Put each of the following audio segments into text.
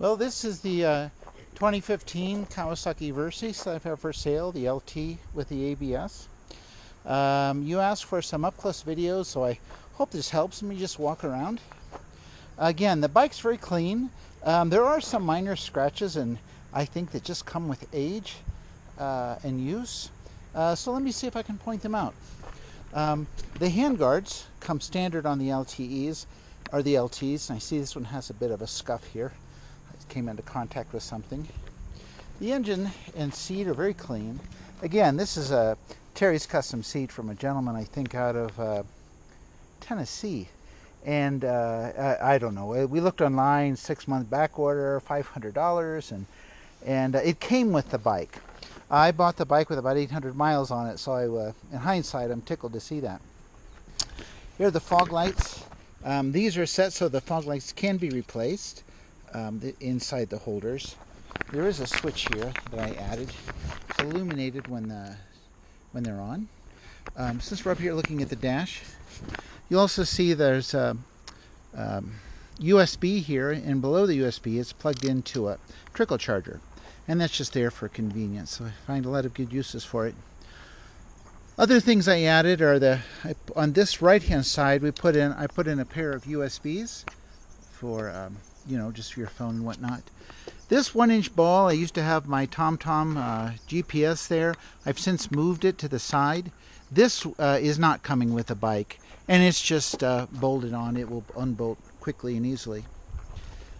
Well, this is the uh, 2015 Kawasaki Versys that I have had for sale, the LT with the ABS. Um, you asked for some up-close videos, so I hope this helps. Let me just walk around. Again, the bike's very clean. Um, there are some minor scratches, and I think that just come with age uh, and use. Uh, so let me see if I can point them out. Um, the handguards come standard on the LTEs, or the LTs, and I see this one has a bit of a scuff here came into contact with something. The engine and seat are very clean. Again, this is a Terry's custom seat from a gentleman I think out of uh, Tennessee. And uh, I, I, don't know. We looked online, six month back order, five hundred dollars, and and uh, it came with the bike. I bought the bike with about 800 miles on it, so I, uh, in hindsight, I'm tickled to see that. Here are the fog lights. Um, these are set so the fog lights can be replaced um, the, inside the holders. There is a switch here that I added. It's illuminated when the when they're on. Um, since we're up here looking at the dash, you'll also see there's a um, USB here, and below the USB it's plugged into a trickle charger, and that's just there for convenience. So I find a lot of good uses for it. Other things I added are the on this right hand side we put in I put in a pair of USBs for um, you know, just for your phone and whatnot. This one inch ball, I used to have my TomTom uh, GPS there. I've since moved it to the side. This uh, is not coming with a bike, and it's just uh, bolted on. It will unbolt quickly and easily.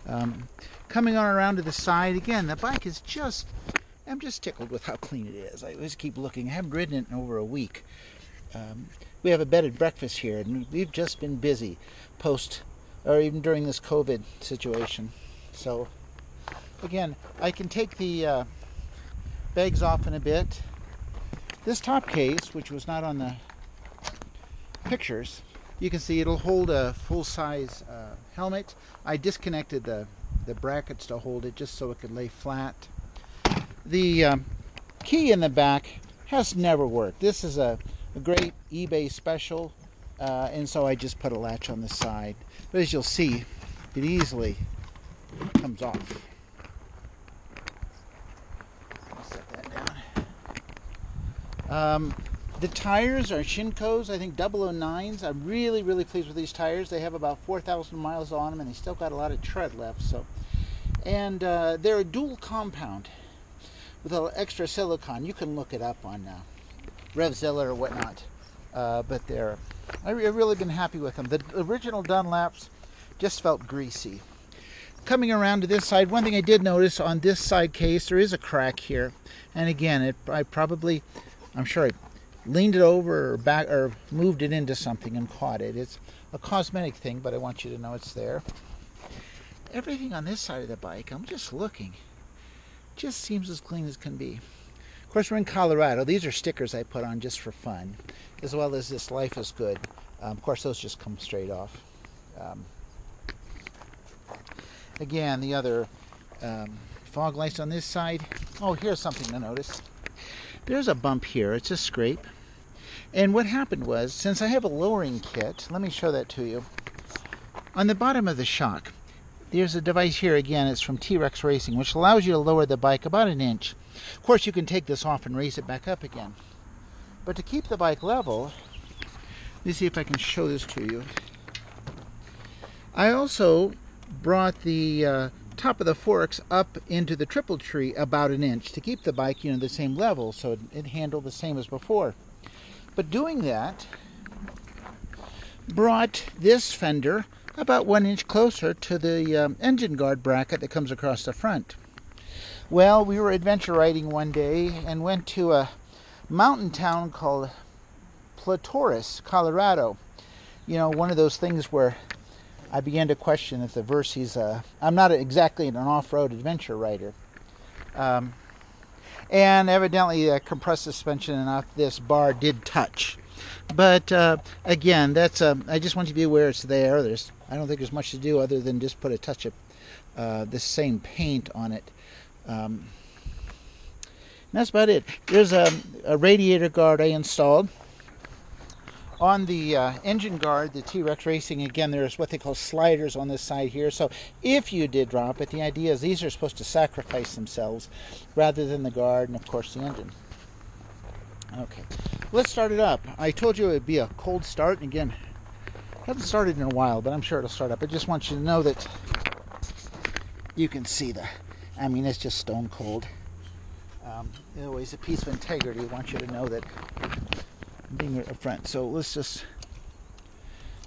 Um, coming on around to the side, again, the bike is just, I'm just tickled with how clean it is. I just keep looking. I haven't ridden it in over a week. Um, we have a bedded breakfast here, and we've just been busy post or even during this COVID situation. So, again, I can take the uh, bags off in a bit. This top case, which was not on the pictures, you can see it'll hold a full-size uh, helmet. I disconnected the, the brackets to hold it just so it could lay flat. The um, key in the back has never worked. This is a, a great eBay special uh, and so I just put a latch on the side. But as you'll see, it easily comes off. Set that down. Um, the tires are Shinko's, I think 009s. I'm really, really pleased with these tires. They have about 4,000 miles on them and they still got a lot of tread left. So, And uh, they're a dual compound with a little extra silicon. You can look it up on uh, RevZilla or whatnot. Uh, but they're I've really been happy with them. The original Dunlops just felt greasy. Coming around to this side, one thing I did notice on this side case, there is a crack here. And again, it, I probably, I'm sure I leaned it over or back or moved it into something and caught it. It's a cosmetic thing, but I want you to know it's there. Everything on this side of the bike, I'm just looking, just seems as clean as can be. Of course, we're in Colorado. These are stickers I put on just for fun as well as this life is good. Um, of course, those just come straight off. Um, again, the other um, fog lights on this side. Oh, here's something to notice. There's a bump here. It's a scrape. And what happened was, since I have a lowering kit, let me show that to you. On the bottom of the shock, there's a device here again. It's from T-Rex Racing, which allows you to lower the bike about an inch. Of course, you can take this off and raise it back up again. But to keep the bike level, let me see if I can show this to you. I also brought the uh, top of the forks up into the triple tree about an inch to keep the bike, you know, the same level so it, it handled the same as before. But doing that brought this fender about one inch closer to the um, engine guard bracket that comes across the front. Well, we were adventure riding one day and went to a mountain town called Platoris, Colorado. You know, one of those things where I began to question if the Versys. Uh, I'm not exactly an off-road adventure rider, um, and evidently the compressed suspension off this bar did touch. But uh, again, that's um, I just want you to be aware it's there. There's I don't think there's much to do other than just put a touch of uh, the same paint on it. Um, that's about it. There's a, a radiator guard I installed. on the uh, engine guard, the T-Rex Racing, again, there's what they call sliders on this side here. So if you did drop it, the idea is these are supposed to sacrifice themselves rather than the guard and, of course, the engine. Okay, let's start it up. I told you it would be a cold start. And again, hasn't started in a while, but I'm sure it'll start up. I just want you to know that you can see the, I mean, it's just stone cold. Um, always a piece of integrity. I want you to know that being up front. So let's just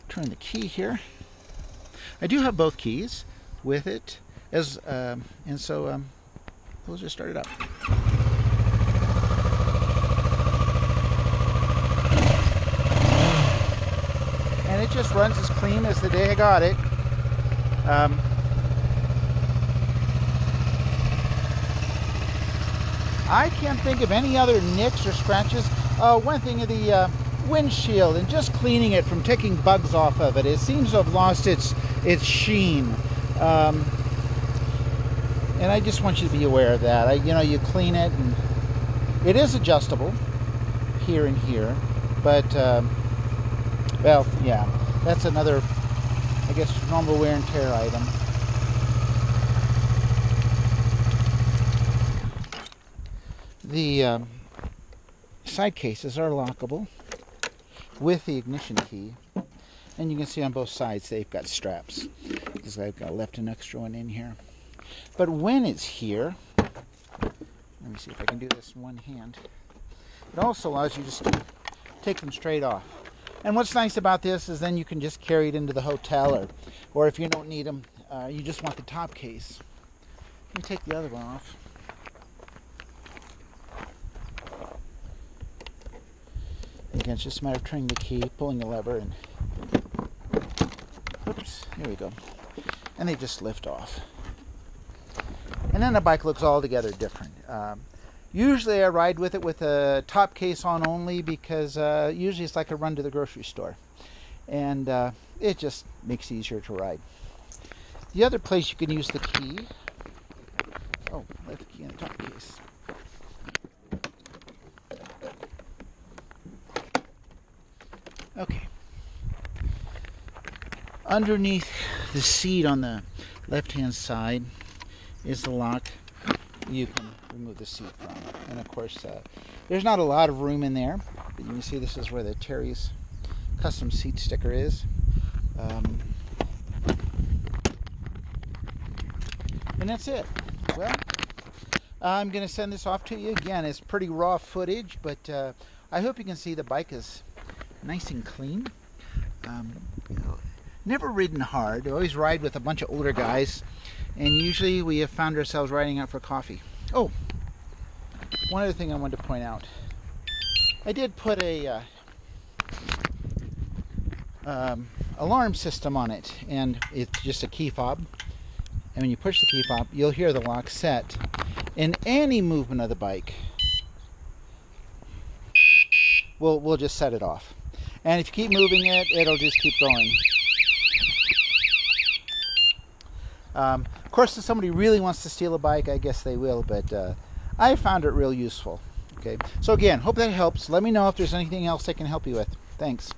turn the key here. I do have both keys with it, as um, and so um, we'll just start it up. It just runs as clean as the day I got it. Um, I can't think of any other nicks or scratches uh, one thing of the uh, windshield and just cleaning it from taking bugs off of it. It seems to have lost its its sheen. Um, and I just want you to be aware of that. I, you know, you clean it, and it is adjustable here and here, but um, well, yeah, that's another, I guess, normal wear and tear item. The um, side cases are lockable with the ignition key. And you can see on both sides they've got straps because I've got left an extra one in here. But when it's here, let me see if I can do this in one hand. It also allows you just to take them straight off. And what's nice about this is then you can just carry it into the hotel or, or if you don't need them, uh, you just want the top case. Let me take the other one off. Again, it's just a matter of turning the key, pulling the lever, and oops, here we go. And they just lift off. And then the bike looks altogether different. Um, usually I ride with it with a top case on only because uh, usually it's like a run to the grocery store. And uh, it just makes it easier to ride. The other place you can use the key, oh, left key in the top case. Okay. Underneath the seat on the left hand side is the lock you can remove the seat from. And of course, uh, there's not a lot of room in there, but you can see this is where the Terry's custom seat sticker is. Um, and that's it. Well, I'm going to send this off to you. Again, it's pretty raw footage, but uh, I hope you can see the bike is nice and clean. Um, never ridden hard. I always ride with a bunch of older guys, and usually we have found ourselves riding out for coffee. Oh, one other thing I wanted to point out. I did put a uh, um, alarm system on it, and it's just a key fob. And when you push the key fob, you'll hear the lock set. In any movement of the bike, we'll, we'll just set it off. And if you keep moving it, it'll just keep going. Um, of course, if somebody really wants to steal a bike, I guess they will, but uh, I found it real useful. Okay, so again, hope that helps. Let me know if there's anything else I can help you with. Thanks.